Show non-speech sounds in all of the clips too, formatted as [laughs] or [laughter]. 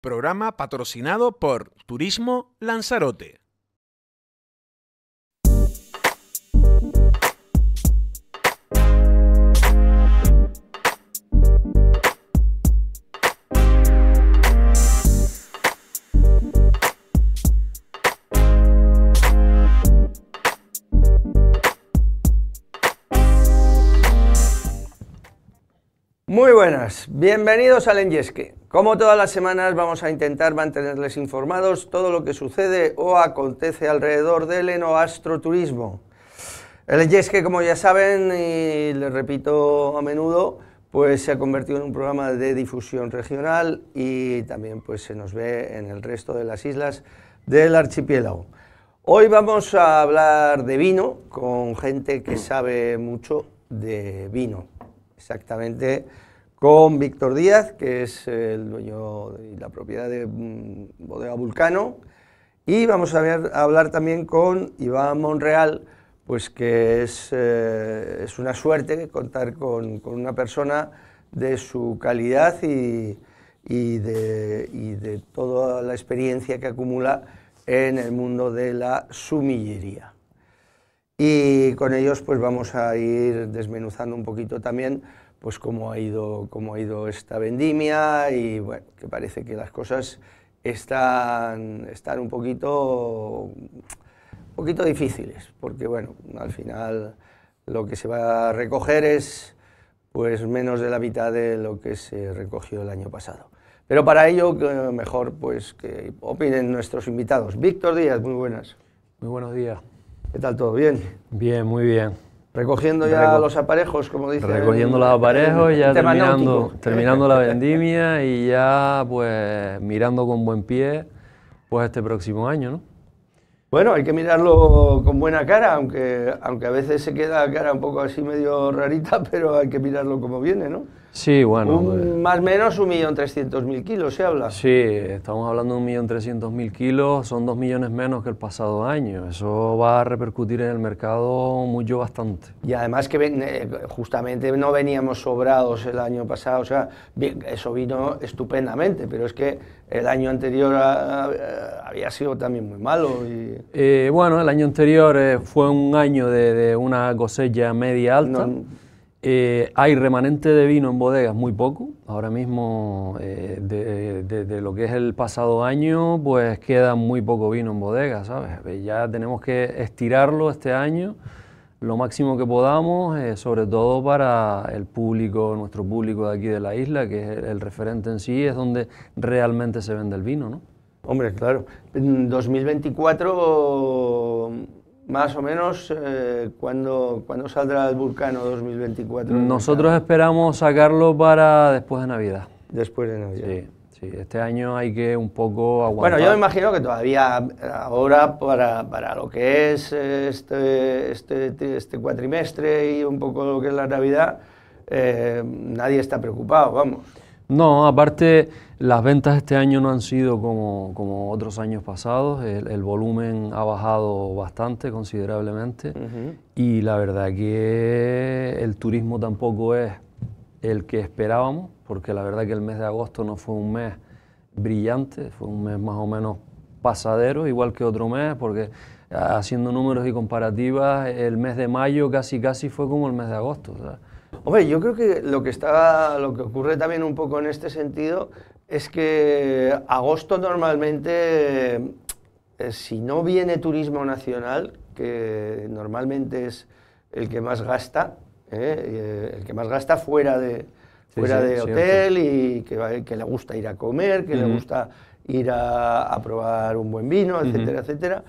Programa patrocinado por Turismo Lanzarote. Muy buenas, bienvenidos al Enyesque. Como todas las semanas vamos a intentar mantenerles informados todo lo que sucede o acontece alrededor del enoastroturismo. El Enyesque, como ya saben, y les repito a menudo, pues se ha convertido en un programa de difusión regional y también pues se nos ve en el resto de las islas del archipiélago. Hoy vamos a hablar de vino con gente que sabe mucho de vino exactamente con Víctor Díaz, que es el dueño y la propiedad de mm, Bodega Vulcano, y vamos a, hablar también con Iván Monreal, pues que es, eh, es una suerte contar con, con, una persona de su calidad y, y, de, y, de, toda la experiencia que acumula en el mundo de la sumillería. Y con ellos pues vamos a ir desmenuzando un poquito también pues cómo ha ido, cómo ha ido esta vendimia y bueno, que parece que las cosas están, están un, poquito, un poquito difíciles, porque bueno, al final lo que se va a recoger es pues menos de la mitad de lo que se recogió el año pasado. Pero para ello, mejor pues que opinen nuestros invitados. Víctor Díaz, muy buenas. Muy buenos días. ¿Qué tal todo? ¿Bien? Bien, muy bien. Recogiendo ya Reco los aparejos, como dice. Recogiendo los aparejos, ya terminando, terminando la vendimia [laughs] y ya pues mirando con buen pie pues este próximo año, ¿no? Bueno, hay que mirarlo con buena cara, aunque, aunque a veces se queda la cara un poco así medio rarita, [laughs] pero hay que mirarlo como viene, ¿no? Sí, bueno. Un, más o menos 1.300.000 kilos se habla. Sí, estamos hablando de 1.300.000 kilos, son 2 millones menos que el pasado año. Eso va a repercutir en el mercado mucho bastante. Y además que eh, justamente no veníamos sobrados el año pasado, o sea, eso vino estupendamente, pero es que el año anterior había sido también muy malo. Y... Eh, bueno, el año anterior eh, fue un año de, de, una cosecha media alta. No, eh, hay remanente de vino en bodegas muy poco. Ahora mismo, eh, de, de, de, lo que es el pasado año, pues queda muy poco vino en bodegas, ¿sabes? Eh, ya tenemos que estirarlo este año lo máximo que podamos, eh, sobre todo para el público, nuestro público de aquí de la isla, que es el referente en sí, es donde realmente se vende el vino, ¿no? Hombre, claro. En 2024 más o menos, eh, ¿cuándo, ¿cuándo, saldrá el Vulcano 2024? Nosotros esperamos sacarlo para después de Navidad. Después de Navidad. Sí, sí, este año hay que un poco aguantar. Bueno, yo me imagino que todavía ahora para, para lo que es este, este, este, cuatrimestre y un poco lo que es la Navidad, eh, nadie está preocupado, vamos. No, aparte las ventas este año no han sido como, como otros años pasados, el, el, volumen ha bajado bastante, considerablemente, uh -huh. y la verdad que el turismo tampoco es el que esperábamos, porque la verdad que el mes de agosto no fue un mes brillante, fue un mes más o menos pasadero, igual que otro mes, porque haciendo números y comparativas, el mes de mayo casi casi fue como el mes de agosto. Hombre, yo creo que lo que, está, lo que ocurre también un poco en este sentido es que agosto normalmente, eh, si no viene turismo nacional, que normalmente es el que más gasta, eh, el que más gasta fuera de, fuera sí, sí, de hotel y que, que, le gusta ir a comer, que uh -huh. le gusta ir a, a, probar un buen vino, etcétera, uh -huh. etcétera.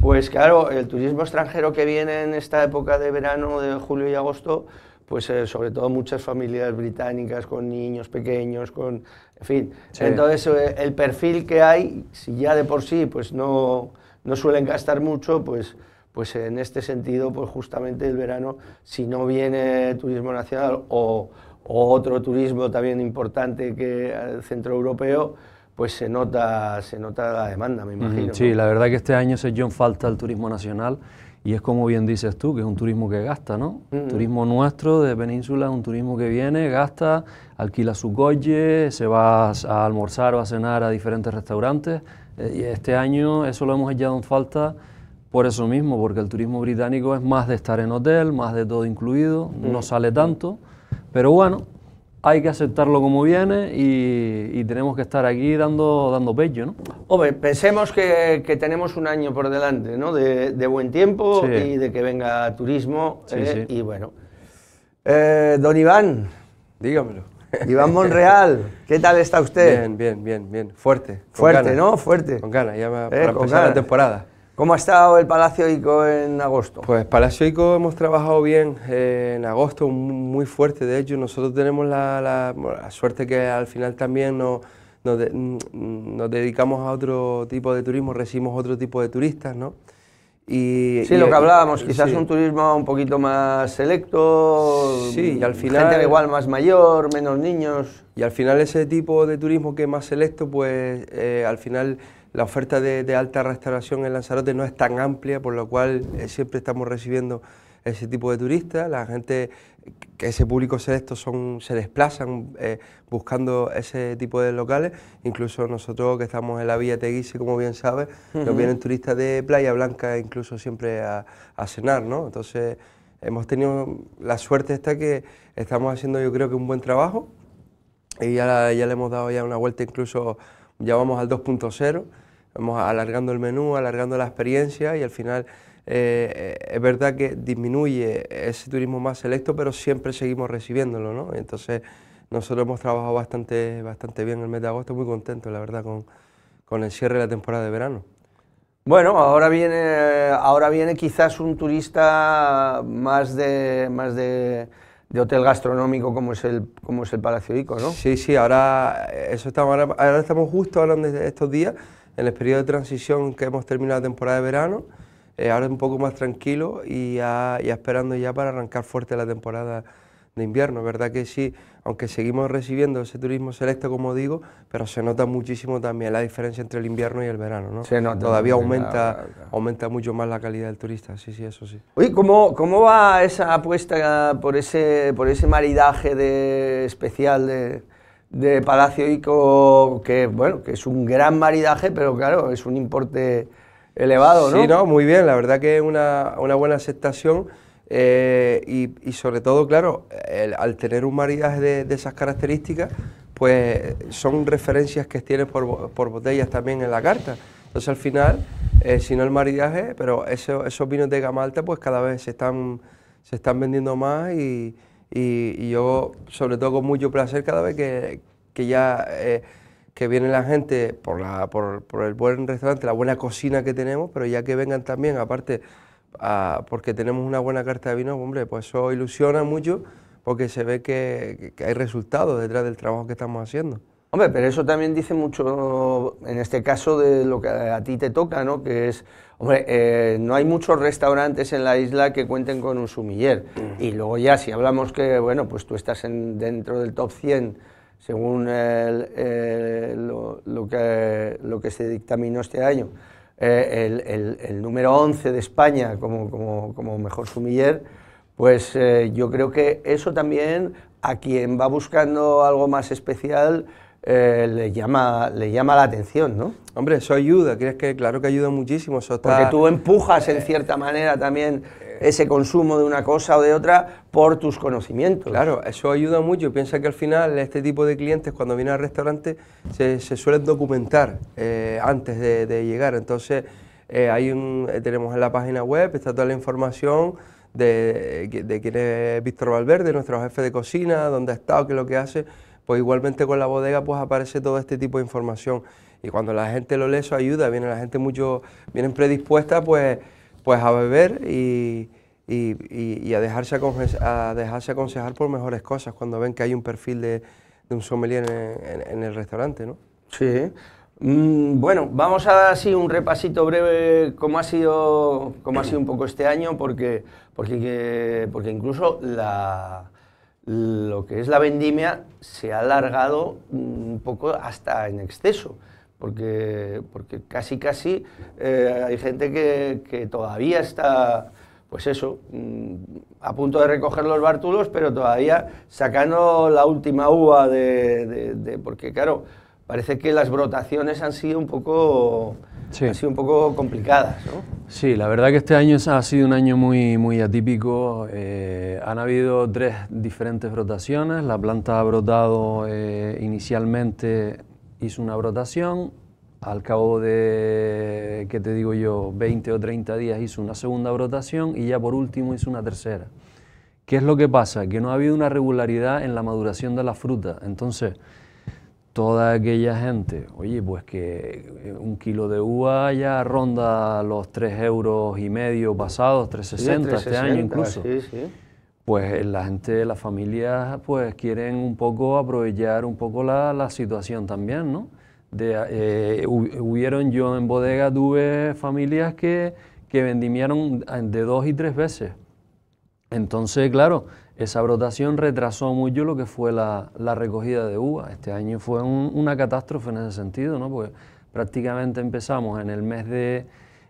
Pues claro, el turismo extranjero que viene en esta época de verano, de julio y agosto, pues eh, sobre todo muchas familias británicas con niños pequeños, con, en fin. Sí. Entonces eh, el perfil que hay, si ya de por sí pues no, no suelen gastar mucho, pues, pues en este sentido, pues justamente el verano, si no viene turismo nacional o, o otro turismo también importante que el centro europeo, pues se nota, se nota la demanda, me imagino. Sí, ¿no? la verdad que este año se dio en falta el turismo nacional y es como bien dices tú, que es un turismo que gasta, ¿no? El turismo nuestro de Península es un turismo que viene, gasta, alquila su coche, se va a almorzar o a cenar a diferentes restaurantes. Eh, y este año eso lo hemos echado en falta por eso mismo, porque el turismo británico es más de estar en hotel, más de todo incluido, no sale tanto, pero bueno, hay que aceptarlo como viene y, tenemos que estar aquí dando, dando pecho, ¿no? Hombre, pensemos que, tenemos un año por delante, ¿no? De, buen tiempo y de que venga turismo. ¿eh? Y bueno. Eh, don Iván. Dígamelo. Iván Monreal, ¿qué tal está usted? Bien, bien, bien, bien. Fuerte. Fuerte, ¿no? Fuerte. Con ganas, ya me, eh, para la temporada. ¿Cómo ha estado el Palacio Ico en agosto? Pues Palacio Ico hemos trabajado bien eh, en agosto, muy fuerte. De hecho, nosotros tenemos la, suerte que al final también nos, nos, dedicamos a otro tipo de turismo, recibimos otro tipo de turistas, ¿no? Y, sí, lo que hablábamos, quizás un turismo un poquito más selecto, sí, y al final, gente igual más mayor, menos niños. Y al final ese tipo de turismo que es más selecto, pues eh, al final la oferta de, alta restauración en Lanzarote no es tan amplia, por lo cual eh, siempre estamos recibiendo ese tipo de turistas. La gente, que ese público selecto son, se desplazan eh, buscando ese tipo de locales. Incluso nosotros que estamos en la Villa Teguise, como bien sabes, nos vienen turistas de Playa Blanca incluso siempre a, cenar, ¿no? Entonces hemos tenido la suerte esta que estamos haciendo yo creo que un buen trabajo y ya, ya le hemos dado ya una vuelta incluso, ya vamos al 2.0 vamos alargando el menú, alargando la experiencia y al final eh, es verdad que disminuye ese turismo más selecto, pero siempre seguimos recibiéndolo, ¿no? Entonces nosotros hemos trabajado bastante, bastante bien el mes de agosto, muy contentos, la verdad, con, con el cierre de la temporada de verano. Bueno, ahora viene, ahora viene quizás un turista más de, más de, de, hotel gastronómico como es el, como es el Palacio Ico, ¿no? Sí, sí, ahora, eso estamos, ahora estamos justo hablando de estos días en el periodo de transición que hemos terminado la temporada de verano, eh, ahora un poco más tranquilo y ya, esperando ya para arrancar fuerte la temporada de invierno. verdad que sí, aunque seguimos recibiendo ese turismo selecto, como digo, pero se nota muchísimo también la diferencia entre el invierno y el verano. ¿no? Se nota, Todavía aumenta, aumenta mucho más la calidad del turista, sí, sí, eso sí. Oye, ¿cómo, cómo va esa apuesta por ese, por ese maridaje de, especial de, de Palacio Ico, que bueno, que es un gran maridaje, pero claro, es un importe elevado, ¿no? Sí, no, muy bien, la verdad que es una, una buena aceptación eh, y, y, sobre todo, claro, al tener un maridaje de, esas características, pues son referencias que tienes por, por, botellas también en la carta. Entonces al final, eh, si no el maridaje, pero esos vinos de gama alta, pues cada vez se están, se están vendiendo más y y, yo, sobre todo con mucho placer, cada vez que, que ya eh, que viene la gente por, la, por, por, el buen restaurante, la buena cocina que tenemos, pero ya que vengan también, aparte, porque tenemos una buena carta de vino, hombre, pues eso ilusiona mucho porque se ve que, que hay resultados detrás del trabajo que estamos haciendo. Hombre, pero eso también dice mucho, en este caso, de lo que a ti te toca, ¿no? Que es, hombre, eh, no hay muchos restaurantes en la isla que cuenten con un sumiller. Y luego ya, si hablamos que, bueno, pues tú estás en, dentro del top 100, según lo, que, lo que se dictaminó este año, eh, el, el, número 11 de España como, como, como mejor sumiller, pues eh, yo creo que eso también a quien va buscando algo más especial eh, le, llama, le llama la atención, ¿no? Hombre, eso ayuda, crees que claro que ayuda muchísimo. Eso Porque tú empujas en cierta manera también ese consumo de una cosa o de otra por tus conocimientos. Claro, eso ayuda mucho. Piensa que al final este tipo de clientes cuando vienen al restaurante se, suelen documentar eh, antes de, llegar. Entonces, eh, hay un, tenemos en la página web, está toda la información de, de quién es Víctor Valverde, nuestro jefe de cocina, dónde ha estado, qué es lo que hace pues igualmente con la bodega pues aparece todo este tipo de información. Y cuando la gente lo lee, eso ayuda, viene la gente mucho, vienen predispuesta pues, pues a beber y, a, dejarse a dejarse aconsejar por mejores cosas cuando ven que hay un perfil de, un sommelier en, el restaurante, ¿no? Sí. Mm, bueno, vamos a dar así un repasito breve cómo ha sido, cómo ha sido un poco este año, porque, porque, porque incluso la, lo que es la vendimia se ha alargado un poco hasta en exceso. porque, porque casi casi eh, hay gente que, que, todavía está, pues eso, mm, a punto de recoger los bártulos, pero todavía sacando la última uva de, de porque claro, parece que las brotaciones han sido un poco sí. han sido un poco complicadas. ¿no? Sí, la verdad que este año ha sido un año muy, muy atípico. Eh, han habido tres diferentes brotaciones. La planta ha brotado eh, inicialmente, hizo una brotación. Al cabo de, ¿qué te digo yo?, 20 o 30 días hizo una segunda brotación y ya por último hizo una tercera. ¿Qué es lo que pasa? Que no ha habido una regularidad en la maduración de la fruta. Entonces, toda aquella gente, oye, pues que eh, un kilo de uva ya ronda los 3 euros y medio pasados, 3,60 este año incluso. Pues eh, la gente, las familias, pues quieren un poco aprovechar un poco la, la situación también, ¿no? De, eh, hubieron, yo en bodega tuve familias que, que vendimiaron de dos y tres veces. Entonces, claro, esa brotación retrasó mucho lo que fue la, recogida de uva. Este año fue una catástrofe en ese sentido, ¿no? porque prácticamente empezamos en el mes de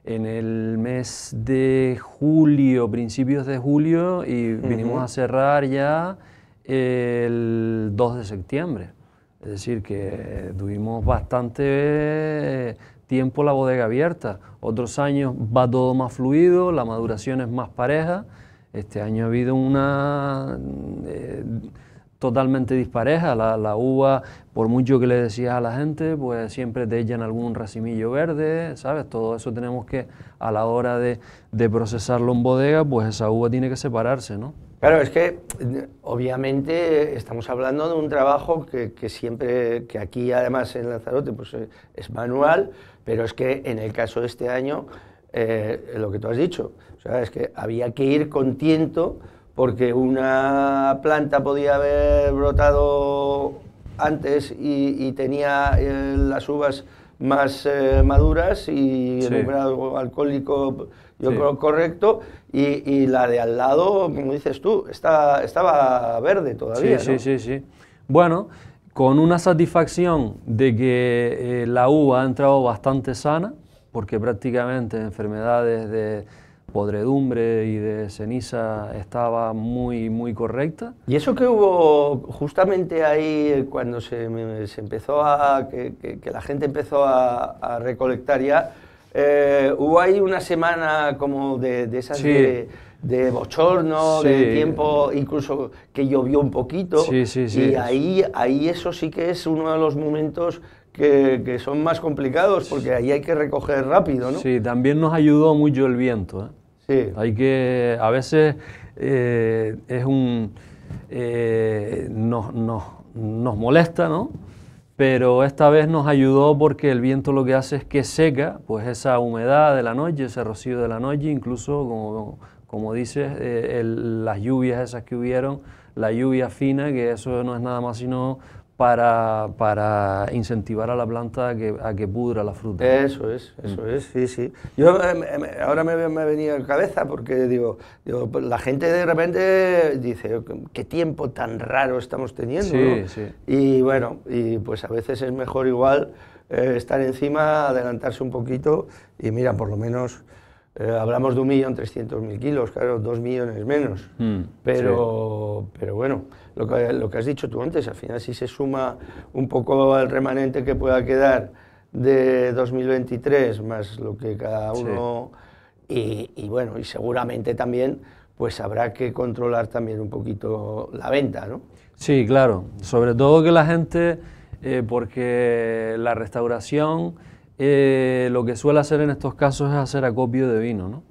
en el mes de julio, principios de julio, y vinimos a cerrar ya el 2 de septiembre. Es decir, que tuvimos bastante tiempo la bodega abierta. Otros años va todo más fluido, la maduración es más pareja este año ha habido una eh, totalmente dispareja. La, uva, por mucho que le decías a la gente, pues siempre te echan algún racimillo verde, ¿sabes? Todo eso tenemos que, a la hora de, procesarlo en bodega, pues esa uva tiene que separarse, ¿no? Claro, es que obviamente estamos hablando de un trabajo que, siempre, que aquí además en Lanzarote pues, es manual, pero es que en el caso de este año, eh, lo que tú has dicho, es que había que ir con tiento porque una planta podía haber brotado antes y, tenía eh, las uvas más eh, maduras y el grado alcohólico yo creo correcto y, la de al lado, como dices tú, está, estaba verde todavía. Sí, sí, sí, sí. Bueno, con una satisfacción de que eh, la uva ha entrado bastante sana, porque prácticamente enfermedades de podredumbre y de ceniza estaba muy, muy correcta. Y eso que hubo justamente ahí cuando se, se empezó a, que, que, la gente empezó a, recolectar ya, eh, hubo ahí una semana como de, de esas de, de, bochorno, de tiempo, incluso que llovió un poquito. Sí, sí, sí. Y ahí, ahí eso sí que es uno de los momentos que, que, son más complicados porque ahí hay que recoger rápido, ¿no? Sí, también nos ayudó mucho el viento. ¿eh? Sí. Hay que, a veces eh, es un, eh, nos, molesta, ¿no? Pero esta vez nos ayudó porque el viento lo que hace es que seca, pues esa humedad de la noche, ese rocío de la noche, incluso como, como dices, eh, las lluvias esas que hubieron, la lluvia fina, que eso no es nada más sino para, para, incentivar a la planta a que, a que pudra la fruta. Eso es, eso mm. es, sí, sí. Yo ahora me, me ha venido en cabeza porque digo, digo, pues la gente de repente dice, qué tiempo tan raro estamos teniendo. Sí, sí. Y bueno, y pues a veces es mejor igual eh, estar encima, adelantarse un poquito y mira, por lo menos eh, hablamos de un millón trescientos mil kilos, claro, dos millones menos. Mm, pero, pero bueno, lo que, lo que has dicho tú antes, al final si se suma un poco el remanente que pueda quedar de 2023 más lo que cada uno... Y, y, bueno, y seguramente también pues habrá que controlar también un poquito la venta, ¿no? Sí, claro, sobre todo que la gente, eh, porque la restauración eh, lo que suele hacer en estos casos es hacer acopio de vino, ¿no?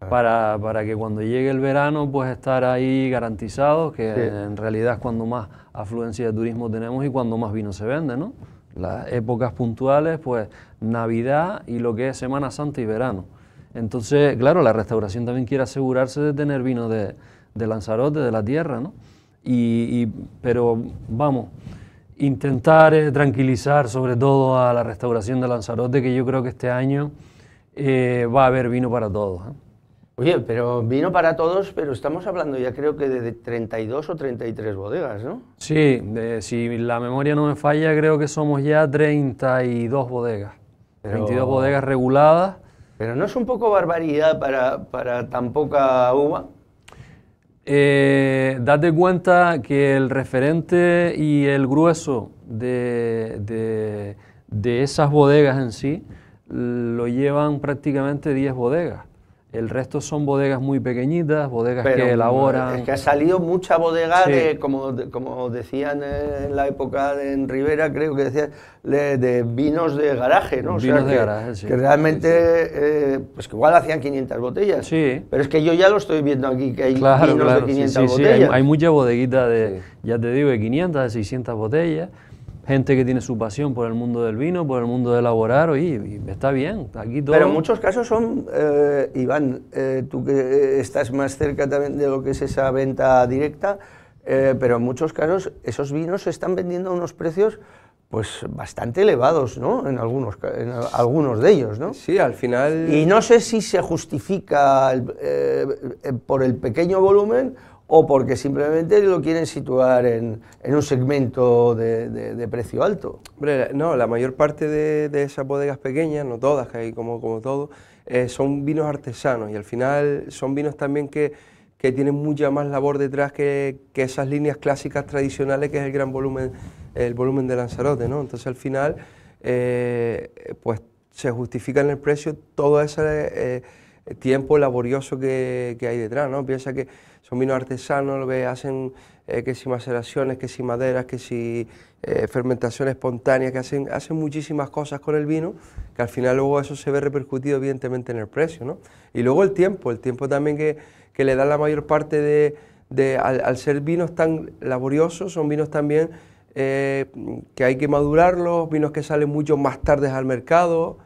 Ah. Para, para, que cuando llegue el verano pues estar ahí garantizados, que en realidad es cuando más afluencia de turismo tenemos y cuando más vino se vende, ¿no? Las épocas puntuales, pues Navidad y lo que es Semana Santa y verano. Entonces, claro, la restauración también quiere asegurarse de tener vino de, de Lanzarote, de la tierra, ¿no? y, pero vamos, intentar eh, tranquilizar sobre todo a la restauración de Lanzarote, que yo creo que este año eh, va a haber vino para todos. ¿eh? Oye, pero vino para todos, pero estamos hablando ya creo que de 32 o 33 bodegas, ¿no? Sí, si la memoria no me falla, creo que somos ya 32 bodegas. 32 bodegas reguladas. Pero ¿no es un poco barbaridad para, para tan poca uva? Eh, date cuenta que el referente y el grueso de, de, de esas bodegas en sí lo llevan prácticamente 10 bodegas. El resto son bodegas muy pequeñitas, bodegas que elaboran. Es que ha salido mucha bodega, como, como decían en la época de, en Rivera, creo que decían, de, vinos de garaje, ¿no? Vinos de garaje, sí. Que realmente, eh, pues que igual hacían 500 botellas. Sí. Pero es que yo ya lo estoy viendo aquí, que hay vinos de 500 botellas. Sí, hay, hay, mucha bodeguita de, ya te digo, de 500, de 600 botellas gente que tiene su pasión por el mundo del vino, por el mundo de elaborar, y, está bien, aquí todo... Pero en muchos casos son, eh, Iván, eh, tú que estás más cerca también de lo que es esa venta directa, eh, pero en muchos casos esos vinos se están vendiendo a unos precios pues bastante elevados, ¿no? En algunos, en algunos de ellos, ¿no? Sí, al final... Y no sé si se justifica por el pequeño volumen o porque simplemente lo quieren situar en, un segmento de, precio alto. No, la mayor parte de, esas bodegas pequeñas, no todas, que hay como, como todo, eh, son vinos artesanos y al final son vinos también que, que tienen mucha más labor detrás que, que, esas líneas clásicas tradicionales que es el gran volumen, el volumen de Lanzarote, ¿no? Entonces al final, eh, pues se justifica en el precio todo ese eh, tiempo laborioso que, que hay detrás, ¿no? Piensa que son vinos artesanos, lo ve, hacen eh, que si maceraciones, que si maderas, que si eh, fermentación espontánea, que hacen, hacen muchísimas cosas con el vino, que al final luego eso se ve repercutido evidentemente en el precio, ¿no? Y luego el tiempo, el tiempo también que, que le da la mayor parte de, de al, ser vinos tan laboriosos, son vinos también eh, que hay que madurarlos, vinos que salen mucho más tarde al mercado,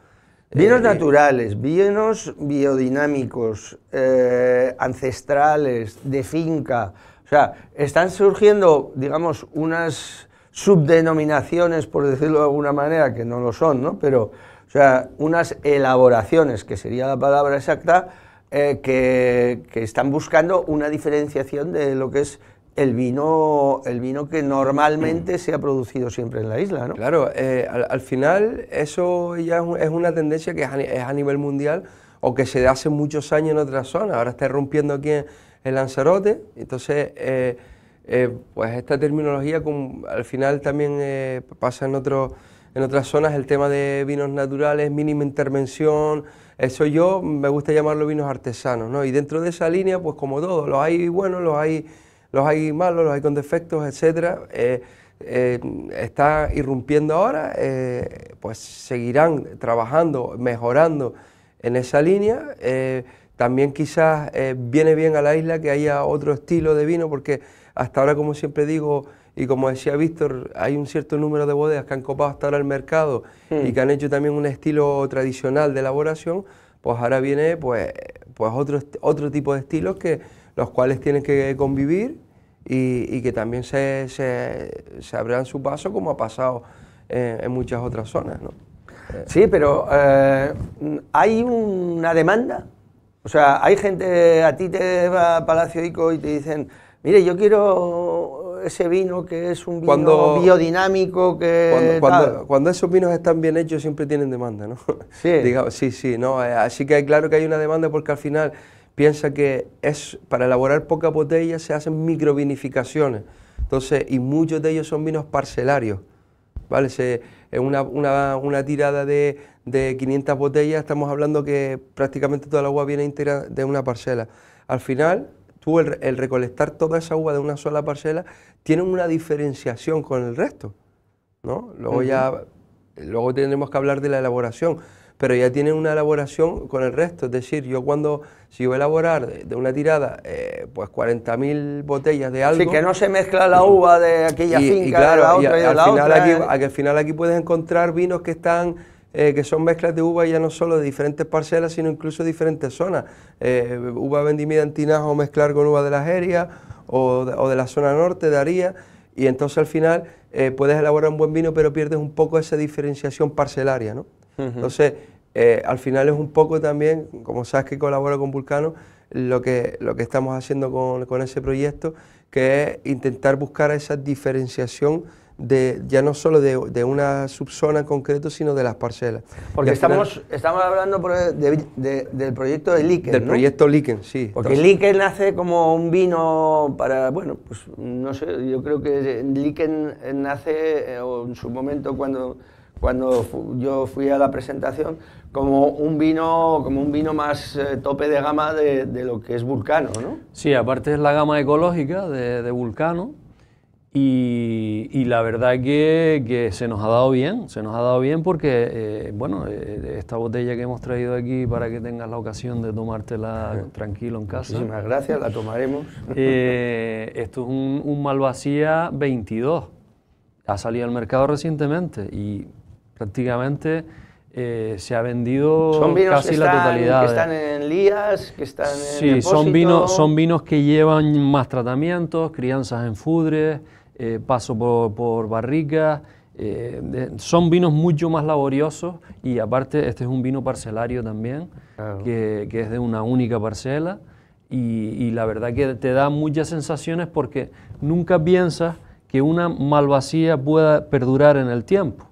Vinos naturales, vinos biodinámicos, eh, ancestrales, de finca. O sea, están surgiendo, digamos, unas subdenominaciones, por decirlo de alguna manera, que no lo son, ¿no? Pero, o sea, unas elaboraciones, que sería la palabra exacta, eh, que, que están buscando una diferenciación de lo que es el vino, el vino que normalmente se ha producido siempre en la isla, ¿no? Claro, eh, al, final eso ya es, una tendencia que es a, nivel mundial o que se hace muchos años en otras zonas. Ahora está rompiendo aquí en, Lanzarote, entonces eh, eh, pues esta terminología al final también pasa en, otro, en otras zonas, el tema de vinos naturales, mínima intervención, eso yo me gusta llamarlo vinos artesanos, ¿no? Y dentro de esa línea, pues como todo, los hay buenos, los hay los hay malos, los hay con defectos, etcétera. Eh, eh, está irrumpiendo ahora, eh, pues seguirán trabajando, mejorando en esa línea. también quizás viene bien a la isla que haya otro estilo de vino, porque hasta ahora, como siempre digo, y como decía Víctor, hay un cierto número de bodegas que han copado hasta ahora el mercado y hmm. que han hecho también un estilo tradicional de elaboración, pues ahora viene pues, pues otro, otro tipo de estilos que los cuales tienen que convivir y, que también se, se, abran su paso como ha pasado en, muchas otras zonas. ¿no? Sí, pero eh, hay una demanda. O sea, hay gente, a ti te va a Palacio Ico y te dicen, mire, yo quiero ese vino que es un vino biodinámico que cuando, cuando, esos vinos están bien hechos siempre tienen demanda, ¿no? Sí. [laughs] Digamos, sí, sí, no, eh, así que claro que hay una demanda porque al final piensa que es para elaborar poca botella se hacen microvinificaciones. Entonces, y muchos de ellos son vinos parcelarios. ¿vale? Se, en una, una, una, tirada de, de 500 botellas estamos hablando que prácticamente toda la agua viene íntegra de una parcela. Al final, tú el, el, recolectar toda esa uva de una sola parcela tiene una diferenciación con el resto. ¿no? Luego ya luego tendremos que hablar de la elaboración pero ya tienen una elaboración con el resto. Es decir, yo cuando, si voy a elaborar de, una tirada, eh, pues 40.000 botellas de algo... Sí, que no se mezcla la uva de aquella finca y claro, de la otra y, de la final otra. Aquí, ¿eh? al final aquí puedes encontrar vinos que están... Eh, que son mezclas de uva ya no solo de diferentes parcelas, sino incluso de diferentes zonas. uva vendimida en Tinajo mezclar con uva de la Jeria o de, o de la zona norte de Aría, y entonces al final puedes elaborar un buen vino, pero pierdes un poco esa diferenciación parcelaria, ¿no? Entonces, eh, al final es un poco también, como sabes que colabora con Vulcano, lo que, lo que estamos haciendo con, con ese proyecto, que es intentar buscar esa diferenciación de, ya no solo de, de, una subzona en concreto, sino de las parcelas. Porque estamos, estamos hablando del proyecto de Liken, Del proyecto Liken, sí. Porque Liken nace como un vino para, bueno, pues no sé, yo creo que Liken nace, eh, en su momento cuando, cuando yo fui a la presentación, como un vino, como un vino más eh, tope de gama de, de, lo que es Vulcano, ¿no? Sí, aparte es la gama ecológica de, de Vulcano, y, la verdad que, que, se nos ha dado bien, se nos ha dado bien porque, eh, bueno, eh, esta botella que hemos traído aquí para que tengas la ocasión de tomártela [laughs] tranquilo en casa. Muchísimas gracias, la tomaremos. [laughs] Eh, esto es un, un Malvasía 22, ha salido al mercado recientemente y prácticamente se ha vendido ¿Son vinos casi que la están, totalidad. Que están en lías, que están en Sí, son vinos, son vinos que llevan más tratamientos, crianzas en fudres, eh, paso por, por barricas, eh, de, son vinos mucho más laboriosos y aparte este es un vino parcelario también, claro. que, que, es de una única parcela y, y, la verdad que te da muchas sensaciones porque nunca piensas que una malvasía pueda perdurar en el tiempo.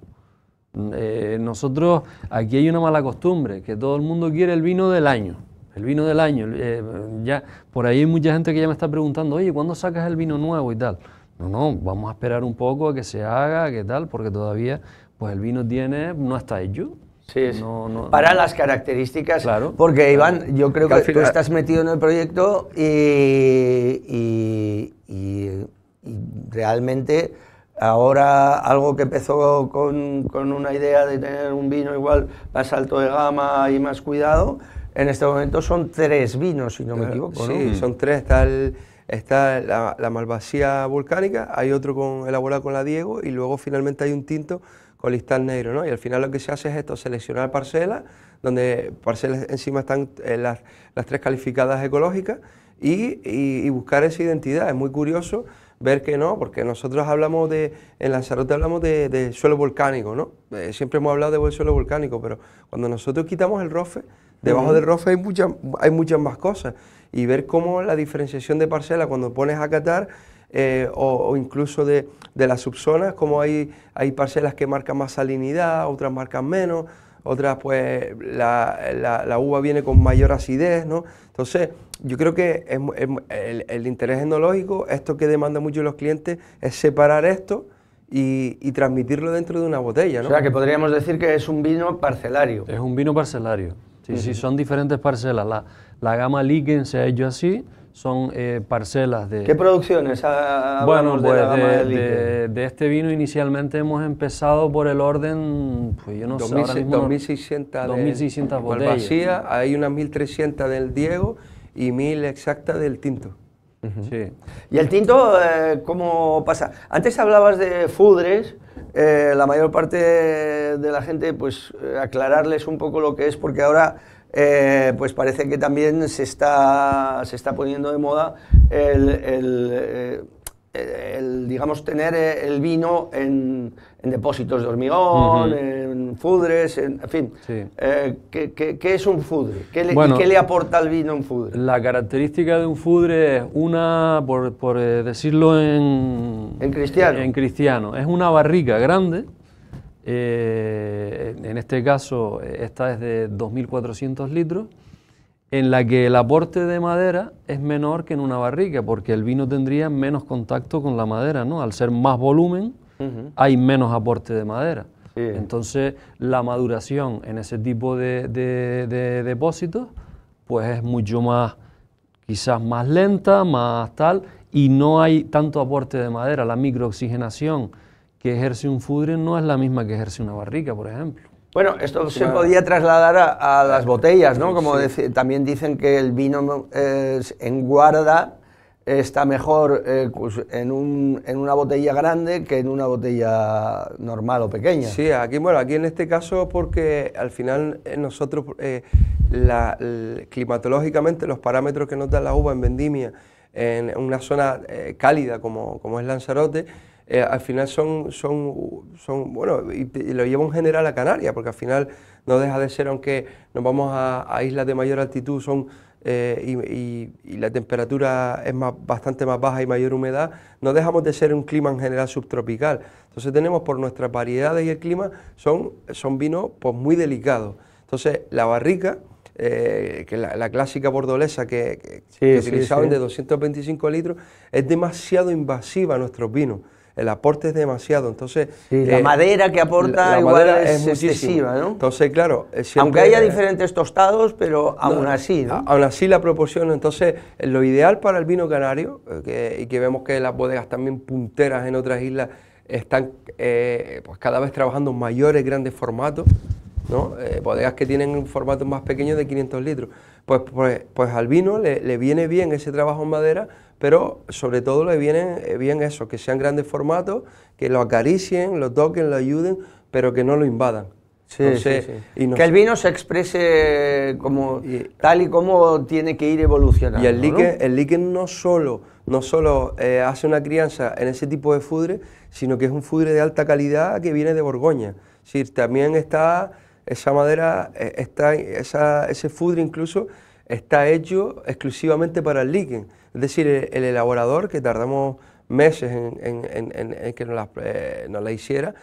Eh, nosotros, aquí hay una mala costumbre, que todo el mundo quiere el vino del año. El vino del año, eh, ya por ahí hay mucha gente que ya me está preguntando, oye, ¿cuándo sacas el vino nuevo y tal? No, no, vamos a esperar un poco a que se haga, qué tal, porque todavía pues el vino tiene, no está hecho. Sí, sí. No, no, para las características, claro, porque Iván, yo creo que, que final... tú estás metido en el proyecto y, y, y, y, realmente ahora algo que empezó con, con, una idea de tener un vino igual más alto de gama y más cuidado, en este momento son tres vinos, si no me equivoco. Sí, ¿no? son tres, está el está la, la, malvasía volcánica, hay otro con, elaborado con la Diego y luego finalmente hay un tinto con listal negro, ¿no? Y al final lo que se hace es esto, seleccionar parcelas, donde parcelas encima están eh, las, las, tres calificadas ecológicas y, y, y, buscar esa identidad. Es muy curioso ver que no, porque nosotros hablamos de, en Lanzarote hablamos de, de suelo volcánico, ¿no? Eh, siempre hemos hablado de suelo volcánico, pero cuando nosotros quitamos el rofe, debajo uh -huh. del rofe hay, mucha, hay muchas más cosas y ver cómo la diferenciación de parcela cuando pones a catar eh, o, o, incluso de, de, las subzonas, como hay, hay parcelas que marcan más salinidad, otras marcan menos, otras pues la, la, la uva viene con mayor acidez, ¿no? Entonces, yo creo que es, es, el, el, interés etnológico, esto que demanda mucho los clientes, es separar esto y, y, transmitirlo dentro de una botella, ¿no? O sea, que podríamos decir que es un vino parcelario. Es un vino parcelario, sí, uh -huh. sí, son diferentes parcelas. La, la gama Liken se ha hecho así, son eh, parcelas de... ¿Qué producciones hablamos bueno, pues de, la de, de, de, este vino inicialmente hemos empezado por el orden, pues yo no 2000, sé, ahora mismo 2600, 2600 botellas. Vacía, hay unas 1300 del Diego y 1000 exactas del Tinto. Uh -huh. sí. ¿Y el tinto eh, cómo pasa? Antes hablabas de fudres, eh, la mayor parte de la gente, pues eh, aclararles un poco lo que es, porque ahora eh, pues parece que también se está, se está poniendo de moda el, el, eh, el digamos, tener el vino en, en depósitos de hormigón, uh -huh. en fudres, en, en fin. Sí. Eh, ¿qué, qué, qué, es un fudre? ¿Qué le, bueno, ¿Qué le aporta al vino un fudre? La característica de un fudre es una, por, por decirlo en, en cristiano. En cristiano, es una barrica grande eh, en este caso, esta es de 2.400 litros, en la que el aporte de madera es menor que en una barrica, porque el vino tendría menos contacto con la madera, ¿no? Al ser más volumen, uh -huh. hay menos aporte de madera. Sí. Entonces, la maduración en ese tipo de, de, de, depósitos, pues es mucho más, quizás más lenta, más tal, y no hay tanto aporte de madera. La microoxigenación que ejerce un fudre no es la misma que ejerce una barrica, por ejemplo. Bueno, esto se podía trasladar a, a las botellas, ¿no? Como sí. también dicen que el vino eh, en guarda está mejor eh, pues en, un, en, una botella grande que en una botella normal o pequeña. Sí, aquí, bueno, aquí en este caso porque al final eh, nosotros, eh, la, la, climatológicamente, los parámetros que nos da la uva en vendimia en una zona cálida como, como es Lanzarote, eh, al final son, son, son bueno, y, y, lo lleva en general a Canarias, porque al final no deja de ser, aunque nos vamos a, a islas de mayor altitud, son y, la temperatura es más, bastante más baja y mayor humedad, no dejamos de ser un clima en general subtropical. Entonces tenemos por nuestras variedades y el clima, son, son vinos pues, muy delicados. Entonces la barrica, eh, que la, la, clásica bordolesa que, que, utilizaban de 225 litros, es demasiado invasiva a nuestros vinos. El aporte es demasiado, entonces... la eh, madera que aporta igual es, excesiva, ¿no? Entonces, claro... Eh, Aunque haya diferentes tostados, pero aún así, ¿no? Aún así la proporción, entonces, lo ideal para el vino canario, y que vemos que las bodegas también punteras en otras islas están pues cada vez trabajando en mayores, grandes formatos, ¿no? Eh, bodegas que tienen un formato más pequeño de 500 litros. Pues, pues, pues al vino le, viene bien ese trabajo en madera, pero sobre todo le viene bien eso, que sean grandes formatos, que lo acaricien, lo toquen, lo ayuden, pero que no lo invadan. Sí, sí, que el vino se exprese como tal y como tiene que ir evolucionando. Y el líquen, el líquen no solo, no solo eh, hace una crianza en ese tipo de fudre, sino que es un fudre de alta calidad que viene de Borgoña. Es también está esa madera, eh, está, ese fudre incluso está hecho exclusivamente para el líquen. Es decir, el, elaborador, que tardamos meses en, que nos la, eh, la hiciera,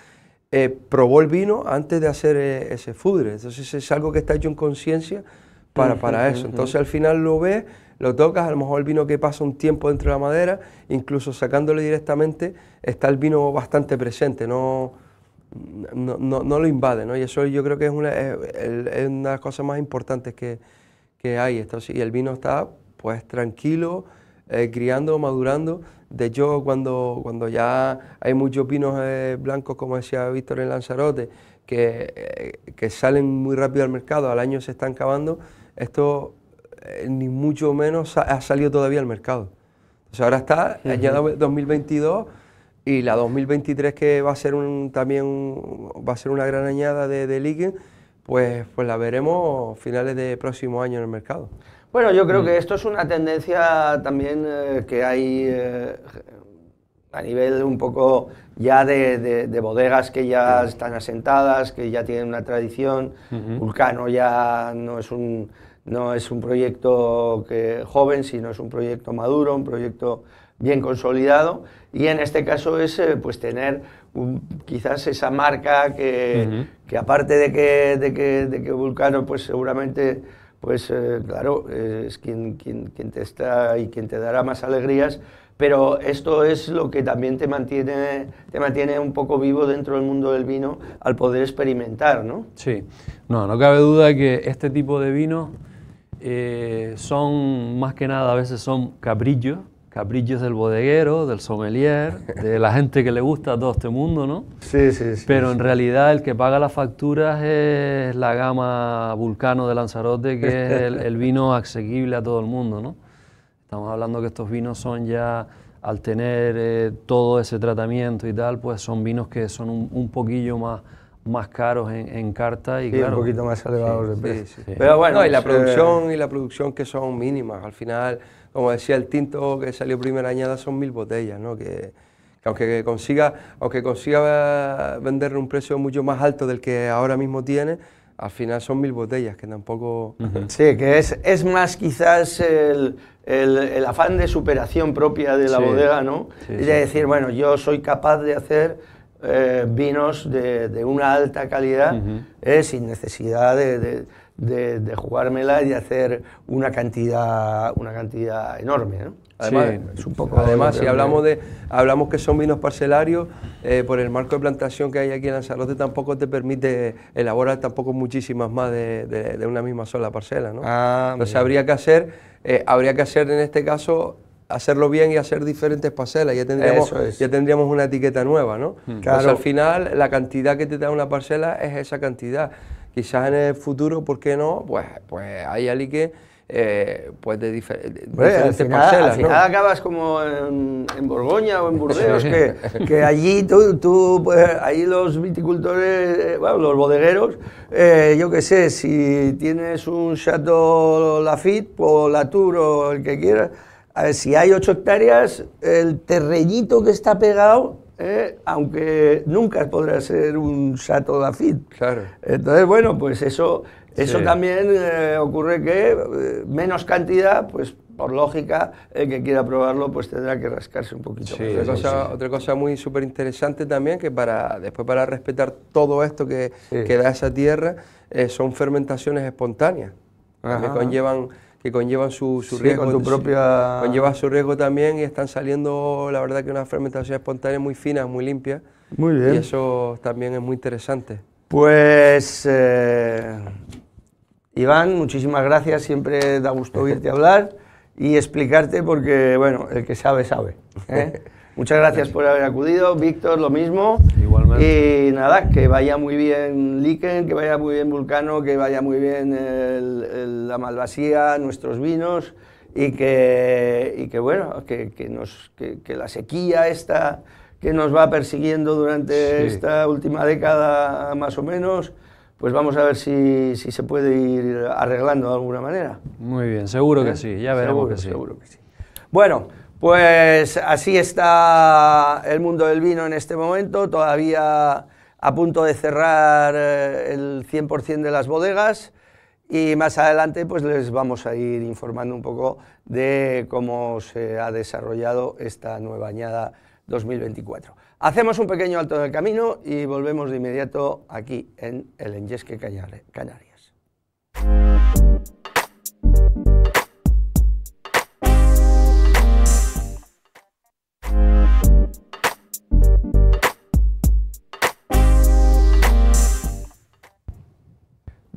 eh, probó el vino antes de hacer ese fudre. Entonces es algo que está hecho en conciencia para, para eso. Entonces al final lo ves, lo tocas, a lo mejor el vino que pasa un tiempo dentro de la madera, incluso sacándolo directamente, está el vino bastante presente, no no, no, no, lo invade, ¿no? Y eso yo creo que es una, es, una de las cosas más importantes que, que hay. Esto, y el vino está pues tranquilo, eh, criando, madurando. De hecho, cuando, cuando ya hay muchos vinos eh, blancos, como decía Víctor en Lanzarote, que, eh, que, salen muy rápido al mercado, al año se están acabando, esto ni mucho menos ha, salido todavía al mercado. Entonces ahora está, ya 2022 y la 2023 que va a ser un, también va a ser una gran añada de, de pues, pues la veremos finales de próximo año en el mercado. Bueno, yo creo mm. que esto es una tendencia también eh, que hay eh, a nivel un poco ya de, bodegas que ya están asentadas, que ya tienen una tradición. Vulcano ya no es un, no es un proyecto que, joven, sino es un proyecto maduro, un proyecto bien consolidado y en este caso es eh, pues tener quizás esa marca que, que aparte de que, de que, de que, Vulcano pues seguramente pues eh, claro es quien, quien, te está y quien te dará más alegrías pero esto es lo que también te mantiene, te mantiene un poco vivo dentro del mundo del vino al poder experimentar, ¿no? Sí, no, no cabe duda que este tipo de vinos eh, son más que nada a veces son cabrillos caprichos del bodeguero, del sommelier, de la gente que le gusta todo este mundo, ¿no? Sí, sí, sí. Pero en realidad el que paga las facturas es la gama Vulcano de Lanzarote, que es [laughs] el, vino asequible a todo el mundo, ¿no? Estamos hablando que estos vinos son ya, al tener eh, todo ese tratamiento y tal, pues son vinos que son un, poquillo más más caros en, carta y claro, un poquito más elevados de precio. Pero bueno, y la producción y la producción que son mínimas, al final como decía, el tinto que salió primera añada son mil botellas, ¿no? Que, aunque consiga, aunque consiga venderle un precio mucho más alto del que ahora mismo tiene, al final son mil botellas, que tampoco... Sí, que es, es más quizás el, el, afán de superación propia de la bodega, ¿no? y de decir, bueno, yo soy capaz de hacer eh, vinos de, de, una alta calidad eh, sin necesidad de de, jugármela y de hacer una cantidad, una cantidad enorme. ¿no? Además, es un poco además si hablamos, de, hablamos que son vinos parcelarios, eh, por el marco de plantación que hay aquí en Lanzarote tampoco te permite elaborar tampoco muchísimas más de, de, una misma sola parcela. ¿no? Ah, Entonces habría que hacer, eh, habría que hacer en este caso hacerlo bien y hacer diferentes parcelas, ya tendríamos, ya tendríamos una etiqueta nueva, ¿no? Claro. al final la cantidad que te da una parcela es esa cantidad quizás en el futuro, ¿por qué no? Pues, pues hay alguien que eh, pues de, diferentes al parcelas. Al final acabas como en, Borgoña o en Burdeos, que, que, allí tú, tú pues, ahí los viticultores, eh, bueno, los bodegueros, eh, yo qué sé, si tienes un Chateau Lafitte o Latour o el que quieras, a ver, si hay 8 hectáreas, el terreñito que está pegado ¿eh? aunque nunca podrá ser un Chateau Lafitte. Claro. Entonces, bueno, pues eso, eso también eh, ocurre que eh, menos cantidad, pues por lógica, el que quiera probarlo pues tendrá que rascarse un poquito. Sí, otra, cosa, otra cosa muy súper interesante también, que para después para respetar todo esto que, que da esa tierra, son fermentaciones espontáneas, que conllevan que conllevan su, su riesgo. tu propia... Conlleva su riesgo también y están saliendo, la verdad, que una fermentación espontánea muy fina, muy limpia. Muy bien. Y eso también es muy interesante. Pues, eh, Iván, muchísimas gracias. Siempre da gusto [laughs] oírte hablar y explicarte porque, bueno, el que sabe, sabe. ¿eh? [laughs] Muchas gracias por haber acudido. Víctor, lo mismo. Igualmente. Y nada, que vaya muy bien Liken, que vaya muy bien Vulcano, que vaya muy bien la Malvasía, nuestros vinos y que, y que bueno, que, que nos, que, la sequía esta que nos va persiguiendo durante esta última década más o menos, pues vamos a ver si, si, se puede ir arreglando de alguna manera. Muy bien, seguro que ¿Eh? sí, ya veremos que sí. Seguro que sí. Bueno, pues así está el mundo del vino en este momento, todavía a punto de cerrar eh, el 100% de las bodegas y más adelante pues les vamos a ir informando un poco de cómo se ha desarrollado esta nueva añada 2024. Hacemos un pequeño alto en el camino y volvemos de inmediato aquí en el Enyesque Canarias.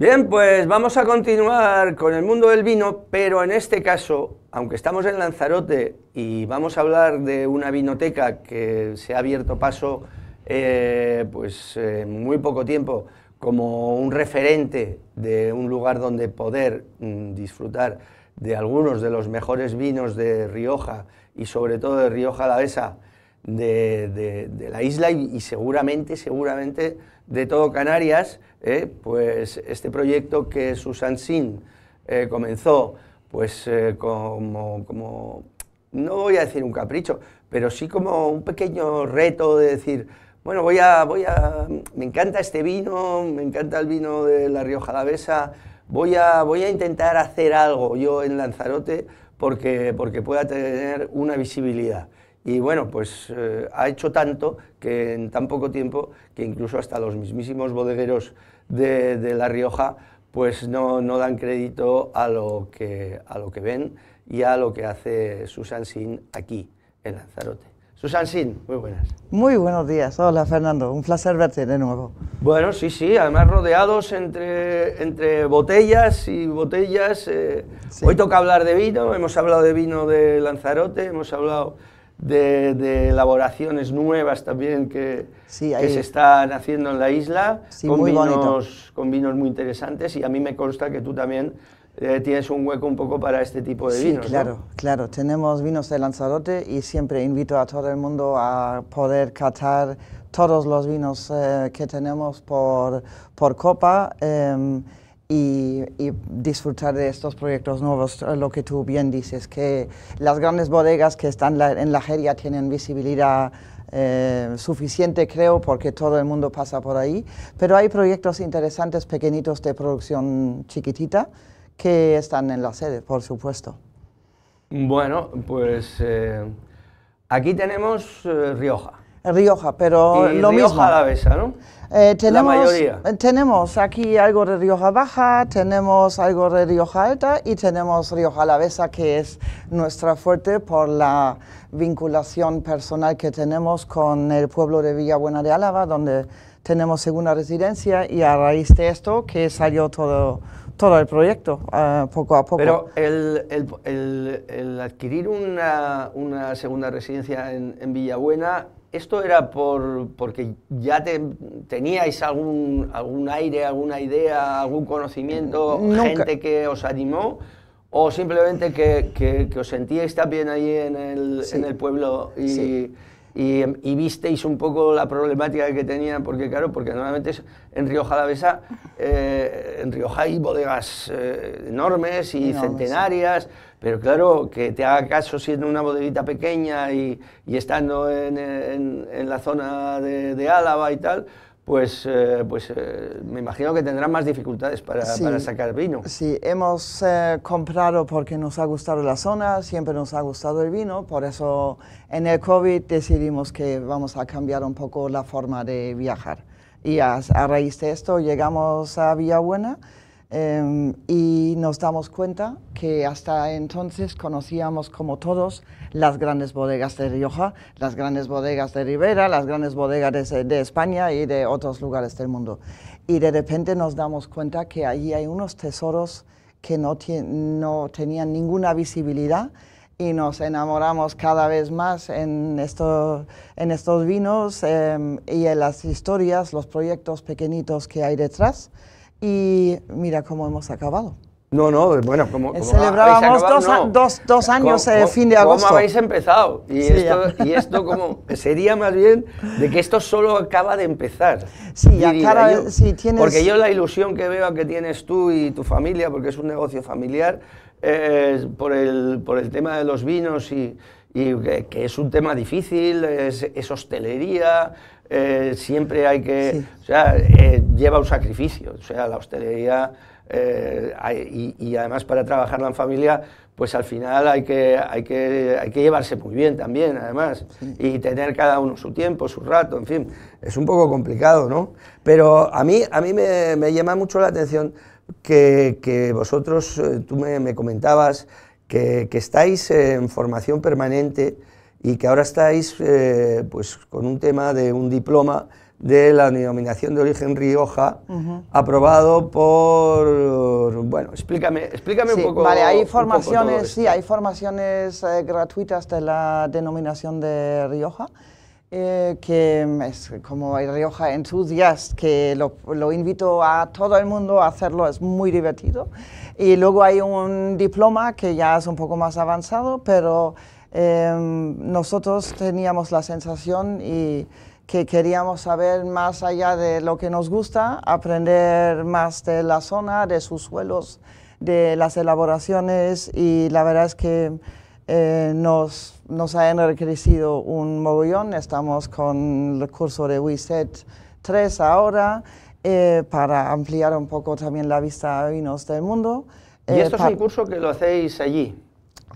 Bien, pues vamos a continuar con el mundo del vino, pero en este caso, aunque estamos en Lanzarote y vamos a hablar de una vinoteca que se ha abierto paso eh, pues muy poco tiempo como un referente de un lugar donde poder mm, disfrutar de algunos de los mejores vinos de Rioja y sobre todo de Rioja Alavesa de, de, la isla y, seguramente, seguramente de todo Canarias, eh, pues este proyecto que Susan Sin eh, comenzó, pues eh, como, como, no voy a decir un capricho, pero sí como un pequeño reto de decir, bueno, voy a, voy a, me encanta este vino, me encanta el vino de La Rioja Alavesa, voy a, voy a intentar hacer algo yo en Lanzarote porque, porque pueda tener una visibilidad. Y bueno, pues eh, ha hecho tanto que en tan poco tiempo que incluso hasta los mismísimos bodegueros de, La Rioja pues no, no, dan crédito a lo, que, a lo que ven y a lo que hace Susan Sin aquí en Lanzarote. Susan Sin, muy buenas. Muy buenos días. Hola Fernando, un placer verte de nuevo. Bueno, sí, sí, además rodeados entre, entre botellas y botellas. Eh, hoy toca hablar de vino, hemos hablado de vino de Lanzarote, hemos hablado de, elaboraciones nuevas también que, que, se están haciendo en la isla, con, vinos, con vinos muy interesantes y a mí me consta que tú también eh, tienes un hueco un poco para este tipo de vinos. Sí, claro, claro. Tenemos vinos de Lanzarote y siempre invito a todo el mundo a poder catar todos los vinos eh, que tenemos por, por copa. Em, y, disfrutar de estos proyectos nuevos, eh, lo que tú bien dices, que las grandes bodegas que están en la Jeria tienen visibilidad eh, suficiente, creo, porque todo el mundo pasa por ahí, pero hay proyectos interesantes, pequeñitos de producción chiquitita, que están en la sede, por supuesto. Bueno, pues eh, aquí tenemos Rioja. Rioja, pero lo Rioja mismo. Alavesa, ¿no? Eh, tenemos, eh, tenemos aquí algo de Rioja Baja, tenemos algo de Rioja Alta y tenemos Rioja Alavesa, que es nuestra fuerte por la vinculación personal que tenemos con el pueblo de Villabuena de Álava, donde tenemos segunda residencia y a raíz de esto que salió todo, todo el proyecto, eh, poco a poco. Pero el, el, el, adquirir una, una, segunda residencia en, en Villabuena ¿Esto era por, porque ya teníais algún, algún aire, alguna idea, algún conocimiento, gente que os animó? ¿O simplemente que, que, os sentíais también ahí en el, en el pueblo y, y, visteis un poco la problemática que tenían? Porque claro, porque normalmente en Rioja Alavesa, eh, en Rioja hay bodegas eh, enormes y centenarias, pero claro, que te haga caso siendo una bodeguita pequeña y, estando en, la zona de Álava y tal, pues, eh, pues eh, me imagino que tendrán más dificultades para, para sacar vino. Sí, hemos eh, comprado porque nos ha gustado la zona, siempre nos ha gustado el vino, por eso en el COVID decidimos que vamos a cambiar un poco la forma de viajar. Y a, a raíz de esto llegamos a Villabuena Em, y nos damos cuenta que hasta entonces conocíamos como todos las grandes bodegas de Rioja, las grandes bodegas de Ribera, las grandes bodegas de, España y de otros lugares del mundo. Y de repente nos damos cuenta que allí hay unos tesoros que no, tenían ninguna visibilidad y nos enamoramos cada vez más en estos vinos em, y en las historias, los proyectos pequeñitos que hay detrás y mira cómo hemos acabado. No, no, bueno, como, celebrábamos dos, dos, años el fin de agosto. ¿Cómo habéis empezado? Y, esto, y esto como sería más bien de que esto solo acaba de empezar. Sí, ya cada sí, tienes... Porque yo la ilusión que veo que tienes tú y tu familia, porque es un negocio familiar, por, el, por el tema de los vinos y, y que, es un tema difícil, es, es hostelería, eh, siempre hay que, o sea, eh, lleva un sacrificio, o sea, la hostelería eh, y, además para trabajarla en familia, pues al final hay que, hay que, hay que llevarse muy bien también, además, y tener cada uno su tiempo, su rato, en fin, es un poco complicado, ¿no? Pero a mí, a mí me, me llama mucho la atención que, que vosotros, tú me, me comentabas que, que estáis en formación permanente, y que ahora estáis eh, pues, con un tema de un diploma de la denominación de origen Rioja, aprobado por... Bueno, explícame, explícame un poco. Vale, hay formaciones, sí, hay formaciones eh, gratuitas de la denominación de Rioja. Eh, que es como hay Rioja Enthusiast, que lo, lo, invito a todo el mundo a hacerlo, es muy divertido. Y luego hay un diploma que ya es un poco más avanzado, pero Em, nosotros teníamos la sensación y que queríamos saber más allá de lo que nos gusta, aprender más de la zona, de sus suelos, de las elaboraciones y la verdad es que eh, nos, nos ha enriquecido un mogollón. Estamos con el curso de WISET 3 ahora eh, para ampliar un poco también la vista a vinos del mundo. ¿Y esto es eh, un curso que lo hacéis allí?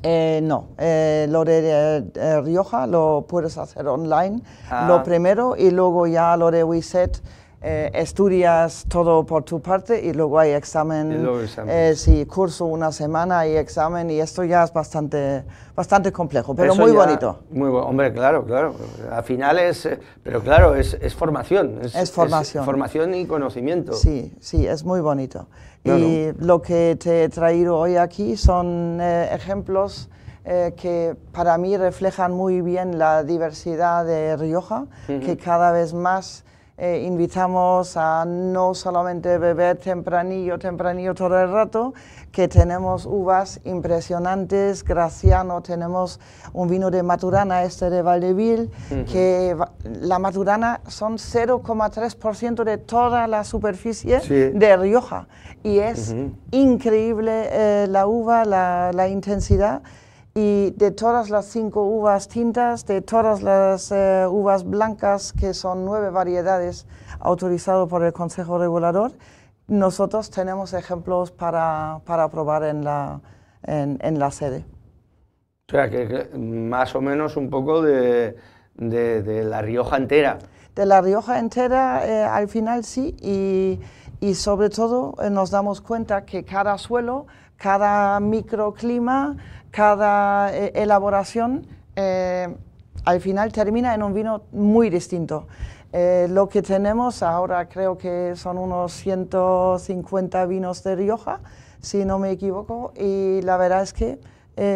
Eh, no, eh, lo de, Rioja lo puedes hacer online, ah. lo primero, y luego ya lo de WISET eh, estudias todo por tu parte y luego hay examen, eh, sí, curso una semana y examen y esto ya es bastante, bastante complejo, pero muy bonito. Muy hombre, claro, claro. Al final es, pero claro, es, es formación. Es, formación. formación y conocimiento. Sí, sí, es muy bonito. y lo que te he traído hoy aquí son eh, ejemplos que para mí reflejan muy bien la diversidad de Rioja, que cada vez más eh, invitamos a no solamente beber tempranillo, tempranillo todo el rato, que tenemos uvas impresionantes, Graciano, tenemos un vino de Maturana, este de Valdeville, que la Maturana son 0,3% de toda la superficie de Rioja. Y es increíble eh, la uva, la, la intensidad y de todas las cinco uvas tintas, de todas las eh, uvas blancas, que son nueve variedades autorizadas por el Consejo Regulador, nosotros tenemos ejemplos para, para probar en la, en, la sede. O sea, que, más o menos un poco de, de, La Rioja entera. De La Rioja entera, eh, al final sí, y, y sobre todo eh, nos damos cuenta que cada suelo, cada microclima, cada eh, elaboración eh, al final termina en un vino muy distinto. Eh, lo que tenemos ahora creo que son unos 150 vinos de Rioja, si no me equivoco, y la verdad es que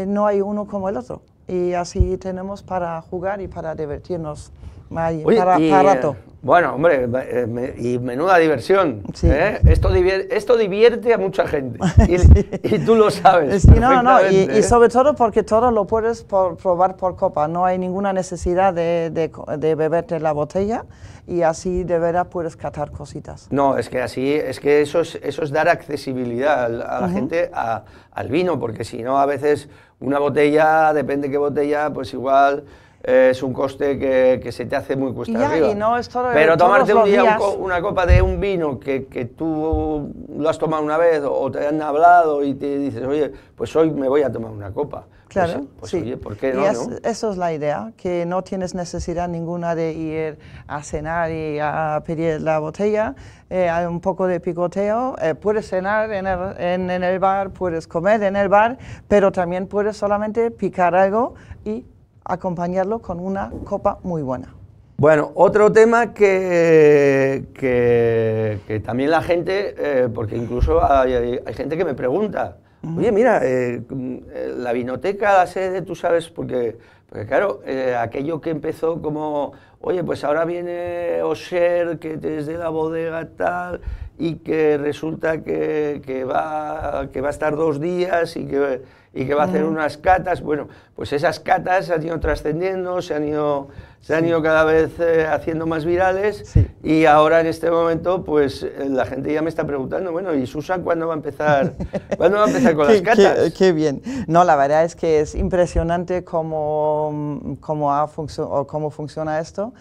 no hay uno como el otro. Y así tenemos para jugar y para divertirnos Oye, para, y, para rato. Bueno, hombre, eh, me- y menuda diversión. Sí. ¿eh? Esto, divier- esto divierte a mucha gente. [laughs] Y, y tú lo sabes. Sí, no, no, y, ¿eh? sobre todo porque todo lo puedes por- probar por copa, no hay ninguna necesidad de, de de beberte la botella y así de veras puedes catar cositas. No, es que así, es que eso es, eso es dar accesibilidad al- a, la gente a- al vino, porque si no, a veces una botella, depende qué botella, pues igual es un coste que, que se te hace muy cuesta Ya, arriba. y no es todo- Pero tomarte un día un días. co- una copa de un vino que, que tú lo has tomado una vez o te han hablado y te dices, oye, pues hoy me voy a tomar una copa. Pues, Claro, pues, sí. oye, ¿por qué Y no? es- no? Eso es la idea, que no tienes necesidad ninguna de ir a cenar y a pedir la botella. eh, hay un poco de picoteo. eh, puedes cenar en el, en- en el bar, puedes comer en el bar, pero también puedes solamente picar algo y acompañarlo con una copa muy buena. Bueno, otro tema que, que, que también la gente, eh, porque incluso hay, hay- hay gente que me pregunta, oye, mira, eh, mm, la vinoteca, la sede, tú sabes, porque, porque claro, eh, aquello que empezó como, oye, pues ahora viene Osher, que desde la bodega tal, y que resulta que, que va, que va a estar dos días y que, y que va a hacer unas catas. Bueno, pues esas catas se han ido trascendiendo, se han ido, se han ido cada vez eh, haciendo más virales Sí. y ahora en este momento pues eh, la gente ya me está preguntando, bueno, ¿y Susan cuándo va a empezar, [laughs] ¿cuándo va a empezar con las catas? Qué, qué bien. No, la verdad es que es impresionante cómo, cómo, ha o cómo funciona esto,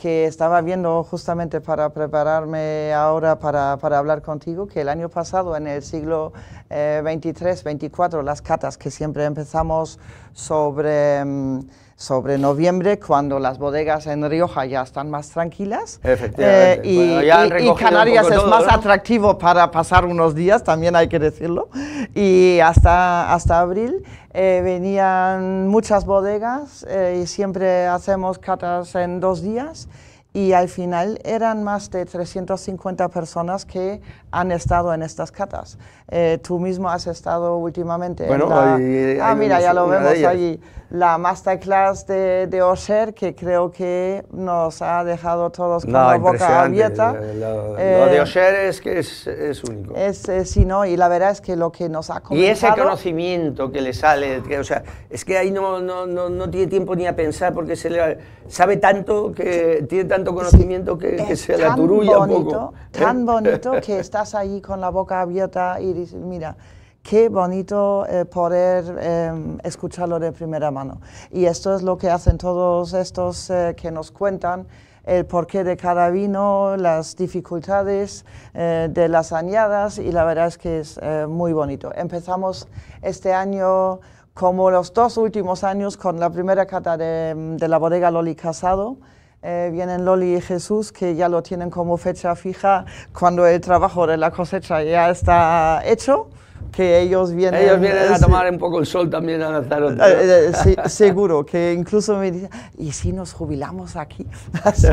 que estaba viendo justamente para prepararme ahora para, para hablar contigo, que el año pasado, en el siglo eh, 23, 24, las catas que siempre empezamos sobre... mm, sobre noviembre, cuando las bodegas en Rioja ya están más tranquilas. Efectivamente. Eh, y, Bueno, ya han y- y recogido un Canarias es todo, más ¿no? atractivo para pasar unos días, también hay que decirlo. Y hasta, hasta abril eh, venían muchas bodegas eh, y siempre hacemos catas en dos días. Y al final eran más de 350 personas que han estado en estas catas. Eh, tú mismo has estado últimamente Bueno, en la... ahí- ah, ahí mira, ya lo vemos allí. La masterclass de, de Osher, que creo que nos ha dejado todos con la boca abierta. Lo, lo- Eh, lo de Osher es que es, es único. es, eh, sí, ¿no? Y la verdad es que lo que nos ha Y ese comentado... conocimiento que le sale, que, o sea, es que ahí no, no, no, no tiene tiempo ni a pensar porque se le sabe tanto, que tiene tanto conocimiento que, que se la tan turulla un bonito, poco. Tan ¿eh? bonito que estás allí con la boca abierta y dices, mira, qué bonito eh, poder eh, escucharlo de primera mano. Y esto es lo que hacen todos estos eh, que nos cuentan el porqué de cada vino, las dificultades eh, de las añadas y la verdad es que es eh, muy bonito. Empezamos este año como los dos últimos años con la primera cata de, de la bodega Loli Casado. Eh, vienen Loli y Jesús, que ya lo tienen como fecha fija cuando el trabajo de la cosecha ya está hecho, que ellos vienen... Ellos vienen a sí, tomar un poco el sol también a Lanzarote. ¿no? eh, eh, sí, seguro, que incluso me dicen, ¿y si nos jubilamos aquí? [laughs] Así.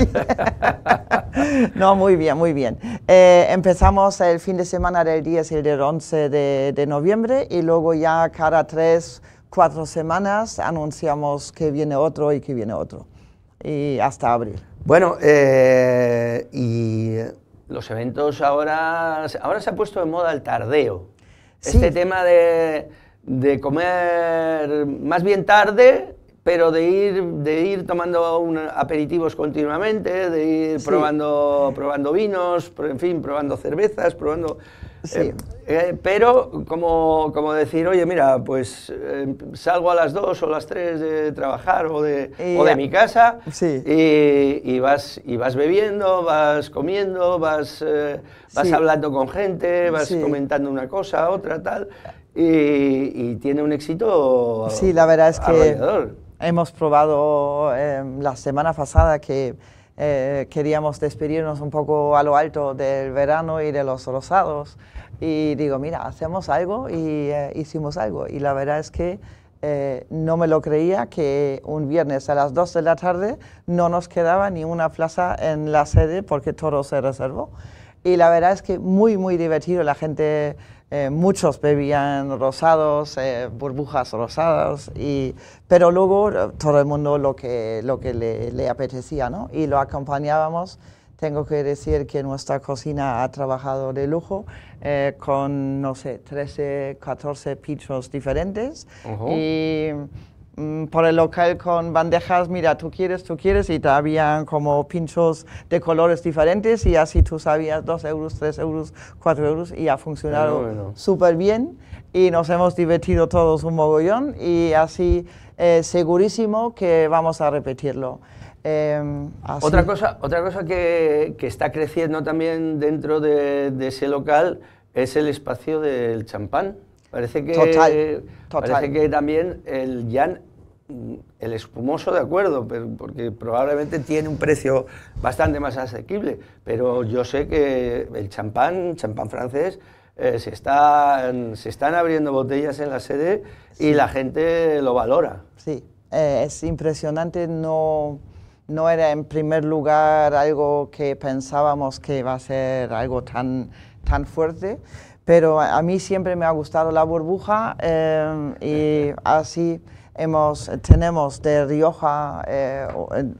[laughs] no, muy bien, muy bien. Eh, empezamos el fin de semana del 10 y el del 11 de, de noviembre y luego ya cada tres, cuatro semanas anunciamos que viene otro y que viene otro. Y hasta abril. Bueno, eh, y los eventos ahora, ahora se ha puesto de moda el tardeo. Sí. Este tema de, de comer más bien tarde, pero de ir, de ir tomando un- aperitivos continuamente, de ir Sí. probando, probando vinos, en fin, probando cervezas, probando... Sí. eh, eh, pero como, como decir, oye, mira, pues eh, salgo a las 2 o las 3 de trabajar o de, Y o de mi casa Sí. y, y vas, y vas bebiendo, vas comiendo, vas, eh, vas Sí. hablando con gente, vas comentando una cosa, otra, tal, y, y tiene un éxito Sí, la verdad es que hemos probado la semana pasada que eh, queríamos despedirnos un poco a lo alto del verano y de los rosados. Y digo, mira, hacemos algo y eh, hicimos algo. Y la verdad es que eh, no me lo creía que un viernes a las 2 de la tarde no nos quedaba ni una plaza en la sede porque todo se reservó. y la verdad es que muy, muy divertido. La gente, eh, muchos bebían rosados, eh, burbujas rosadas, y, pero luego eh, todo el mundo lo que, lo que le, le apetecía, ¿no? Y lo acompañábamos. Tengo que decir que nuestra cocina ha trabajado de lujo con, no sé, 13, 14 pichos diferentes. Y por el local con bandejas, mira, tú quieres, tú quieres, y te habían como pinchos de colores diferentes y así tú sabías 2 euros, 3 euros, 4 euros y ha funcionado súper bien y nos hemos divertido todos un mogollón y así eh, segurísimo que vamos a repetirlo. Em, otra cosa, otra cosa que, que, está creciendo también dentro de, de ese local es el espacio del champán. Parece que, total, total. Parece que también el Jan Mm, el espumoso de acuerdo, pero, porque probablemente tiene un precio bastante más asequible, pero yo sé que el champán, champán francés, eh, se, están, se están abriendo botellas en la sede y la gente lo valora. Sí, eh, es impresionante, no, no era en primer lugar algo que pensábamos que iba a ser algo tan, tan fuerte, pero a, mí siempre me ha gustado la burbuja eh, y [laughs] así tenemos de Rioja, eh,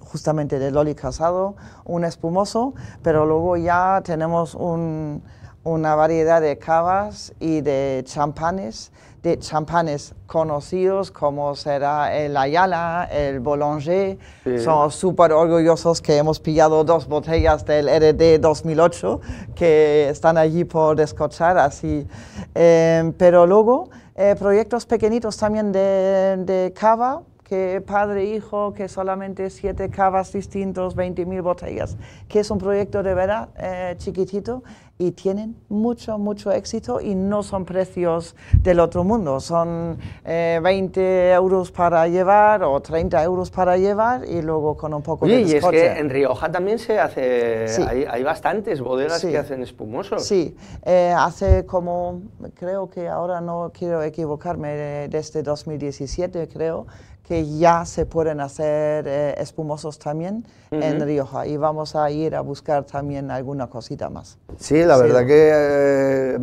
justamente de Loli Casado, un espumoso, pero luego ya tenemos una variedad de cavas y de champanes, de champanes conocidos como será el Ayala, el Boulanger. Somos súper orgullosos que hemos pillado dos botellas del RD 2008 que están allí por descochar, así. Eh, pero luego eh, proyectos pequeñitos también de, de cava, que padre e hijo, que solamente siete cavas distintos, 20.000 botellas, que es un proyecto de verdad eh, chiquitito y tienen mucho, mucho éxito y no son precios del otro mundo. Son 20 eh, euros para llevar o 30 euros para llevar y luego con un poco de Y es que en Rioja también se hace, hay, bastantes bodegas que hacen espumosos. Sí, eh, hace como, creo que ahora no quiero equivocarme, desde 2017 creo, que ya se pueden hacer eh, espumosos también en Rioja y vamos a ir a buscar también alguna cosita más. Sí, la verdad que... Eh,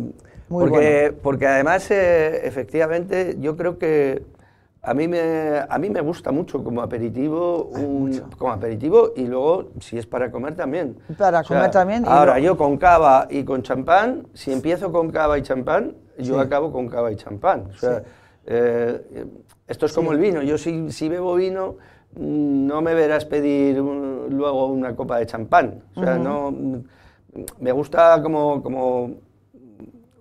porque, porque además, eh, efectivamente, yo creo que a mí, me, a mí me gusta mucho como aperitivo, un, como aperitivo y luego si es para comer también. Para comer también. ahora, yo con cava y con champán, si empiezo con cava y champán, yo acabo con cava y champán. O sea, esto es como el vino. Yo si, si, bebo vino, mm, no me verás pedir luego una copa de champán. O sea, no... Me gusta como, como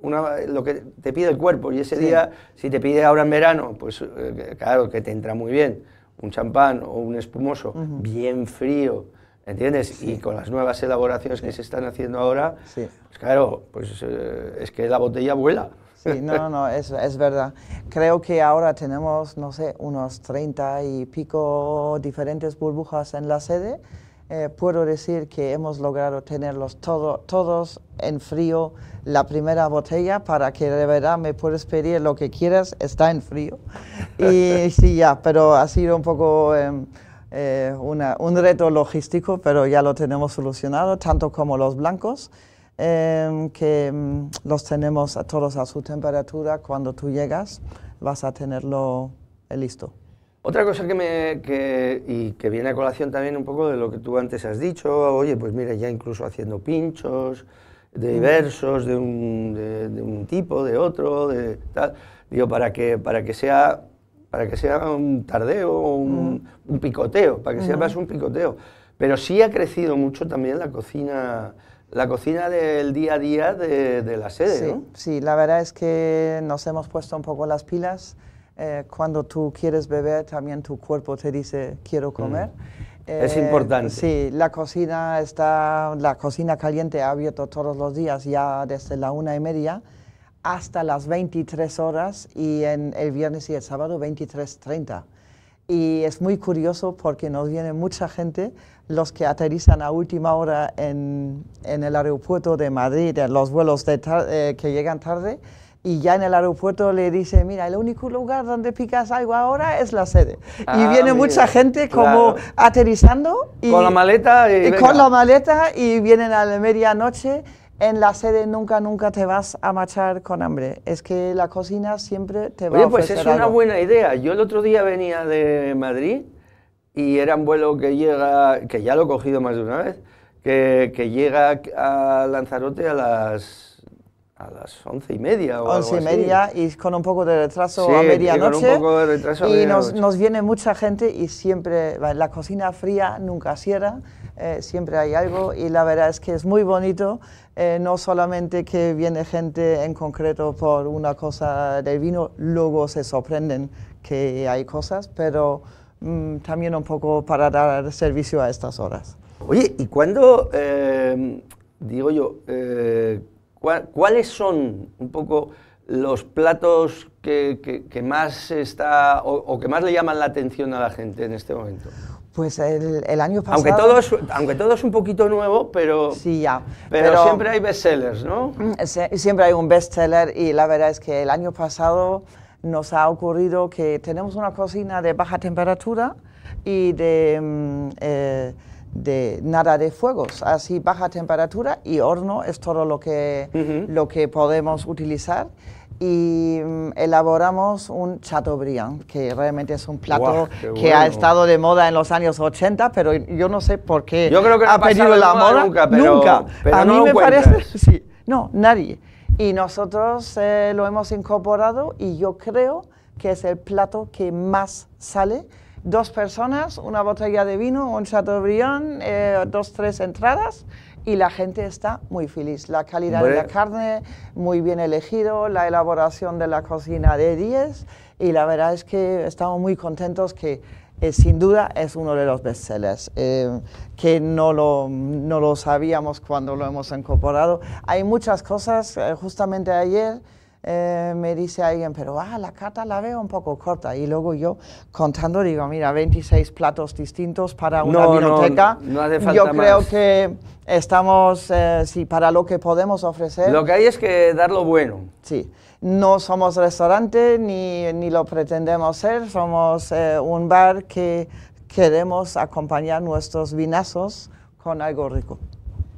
una, lo que te pide el cuerpo. Y ese día, si te pide ahora en verano, pues eh, claro que te entra muy bien un champán o un espumoso bien frío, ¿entiendes? Y con las nuevas elaboraciones que se están haciendo ahora, pues claro, pues eh, es que la botella vuela. Sí, no, no, es, es verdad. Creo que ahora tenemos, no sé, unos 30 y pico diferentes burbujas en la sede. Eh, puedo decir que hemos logrado tenerlos todo, todos en frío la primera botella para que de verdad me puedes pedir lo que quieras, está en frío. Y [laughs] sí, ya, pero ha sido un poco em, eh, una, un reto logístico, pero ya lo tenemos solucionado, tanto como los blancos. Em, que mm, los tenemos a todos a su temperatura. Cuando tú llegas vas a tenerlo eh, listo. Otra cosa que, me, que, y que viene a colación también un poco de lo que tú antes has dicho, oye, pues mira, ya incluso haciendo pinchos de diversos, de un, de, un tipo, de otro, de tal, digo, para que, para que sea para que sea un tardeo, un, un picoteo, para que sea más un picoteo. Pero sí ha crecido mucho también la cocina, la cocina del día a día de, la sede, sí, ¿no? Sí, la verdad es que nos hemos puesto un poco las pilas. Eh, cuando tú quieres beber, también tu cuerpo te dice quiero mm. comer. es importante. Sí, la cocina está, la cocina caliente ha abierto todos los días, ya desde la una y media hasta las 23 horas y en el viernes y el sábado 23.30. Y es muy curioso porque nos viene mucha gente los que aterrizan a última hora en, en el aeropuerto de Madrid, los vuelos de eh, que llegan tarde, y ya en el aeropuerto le dice, mira, el único lugar donde picas algo ahora es la sede. y ah, viene mucha gente como aterrizando. Y, con la maleta. Y, con la maleta y vienen a la medianoche en la sede nunca, nunca te vas a marchar con hambre. Es que la cocina siempre te va Oye, a pues ofrecer es una buena idea. Yo el otro día venía de Madrid y era un vuelo que llega, que ya lo he cogido más de una vez, que, que llega a Lanzarote a las, a las once y media o Once y así. media y con un poco de retraso Sí, a medianoche. y nos, nos viene mucha gente y siempre la cocina fría nunca cierra, eh, siempre hay algo y la verdad es que es muy bonito, eh, no solamente que viene gente en concreto por una cosa del vino, luego se sorprenden que hay cosas, pero mm, también un poco para dar servicio a estas horas. Oye, ¿y cuándo, eh, digo yo, eh, cuáles son un poco los platos que, que- que más está o, o que más le llaman la atención a la gente en este momento? Pues el, el año pasado... Aunque todo, es, aunque todo es un poquito nuevo, pero, Sí, ya. pero, siempre hay bestsellers, ¿no? Sie- Siempre hay un bestseller y la verdad es que el año pasado nos ha ocurrido que tenemos una cocina de baja temperatura y de, mm, eh, de nada de fuegos, así baja temperatura y horno es todo lo que, lo que podemos utilizar. Y mm, elaboramos un Chateaubriand, que realmente es un plato que ha estado de moda en los años 80, pero yo no sé por qué Yo creo que no ha de la moda nunca, pero- Nunca. pero a mí lo me encuentras. parece Sí, no, nadie. Y nosotros eh, lo hemos incorporado y yo creo que es el plato que más sale. Dos personas, una botella de vino, un Chateaubriand, eh, dos, tres entradas y la gente está muy feliz. La calidad de la carne, muy bien elegido, la elaboración de la cocina de 10 y la verdad es que estamos muy contentos que eh, sin duda es uno de los bestsellers, eh, que no lo, no lo sabíamos cuando lo hemos incorporado. Hay muchas cosas, eh, justamente ayer eh, me dice alguien, pero ah, la carta la veo un poco corta. Y luego yo contando digo, mira, 26 platos distintos para una No, no, vinoteca. no hace falta yo creo más. que estamos, eh, sí, para lo que podemos ofrecer. Lo que hay es que dar lo bueno. Sí, no somos restaurante ni, ni lo pretendemos ser, somos eh, un bar que queremos acompañar nuestros vinazos con algo rico.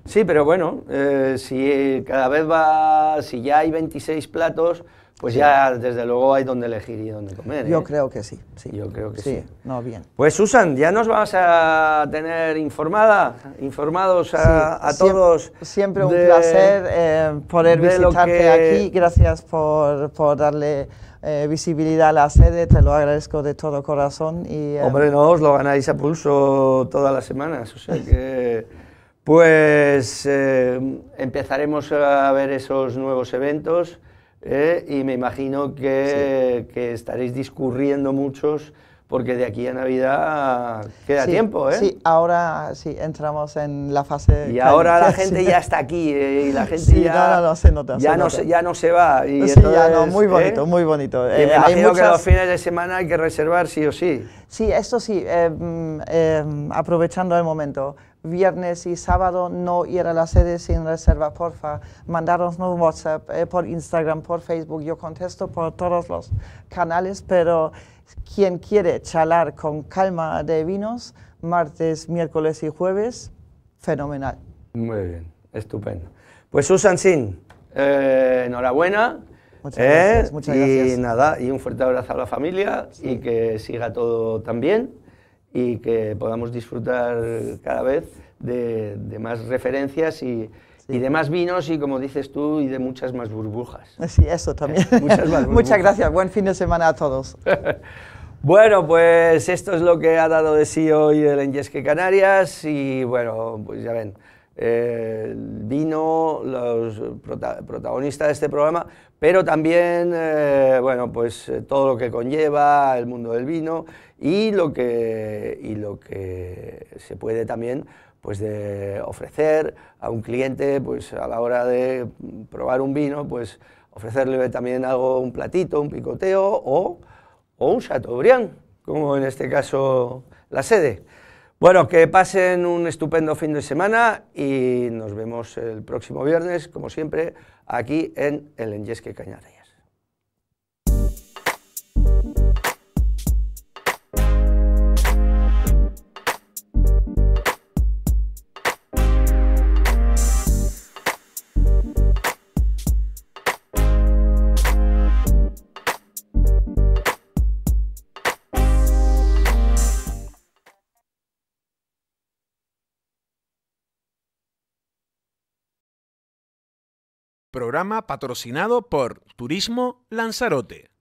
Sí, pero bueno, eh, si cada vez va, si ya hay 26 platos, pues ya desde luego hay donde elegir y donde comer. Yo ¿eh? creo que sí, sí. Yo creo que sí. no, bien. Pues Susan, ya nos vamos a tener informada, informados a, Sí, a siem- todos. Siempre un de- placer eh, poder visitarte que- aquí. Gracias por, por darle eh, visibilidad a la sede, te lo agradezco de todo corazón. Y, eh, Hombre, no os lo ganáis a pulso todas las semanas, o sea [laughs] que... Pues eh, empezaremos a ver esos nuevos eventos eh, y me imagino que, que estaréis discurriendo muchos porque de aquí a Navidad queda sí, tiempo, ¿eh? Sí, ahora sí, entramos en la fase... Y ahora la [laughs] gente ya está aquí eh, y la [laughs] gente Sí, ya, no, no, no, se nota, ya, se no. Se, ya no se va. Y Sí, ya no, entonces, muy ¿eh? bonito, muy bonito. Y me hay imagino que los fines de semana hay que reservar sí o sí. Sí, esto sí, mm, aprovechando el momento, viernes y sábado no ir a la sede sin reserva, porfa, mandarnos un WhatsApp, eh, por Instagram, por Facebook, yo contesto por todos los canales, pero quien quiere charlar con calma de vinos, martes, miércoles y jueves, fenomenal. Muy bien, estupendo. Pues Susan Sin, eh, enhorabuena. Muchas ¿eh? gracias, muchas y gracias. nada, y un fuerte abrazo a la familia y que siga todo tan bien y que podamos disfrutar cada vez de, de más referencias y, y de más vinos y como dices tú y de muchas más burbujas. [laughs] Sí, eso también. [laughs] Muchas más [laughs] burbujas. Muchas gracias, buen fin de semana a todos. Bueno, pues esto es lo que ha dado de sí hoy el Enyesque Canarias y bueno, pues ya ven, eh, vino, los prota- protagonistas de este programa, pero también, eh, bueno, pues eh, todo lo que conlleva el mundo del vino y lo que, y lo que se puede también pues de ofrecer a un cliente pues a la hora de probar un vino pues ofrecerle también algo un platito un picoteo o o un Chateaubriand, como en este caso la sede. Bueno, que pasen un estupendo fin de semana y nos vemos el próximo viernes, como siempre, aquí en el Enyesque Cañares. Programa patrocinado por Turismo Lanzarote.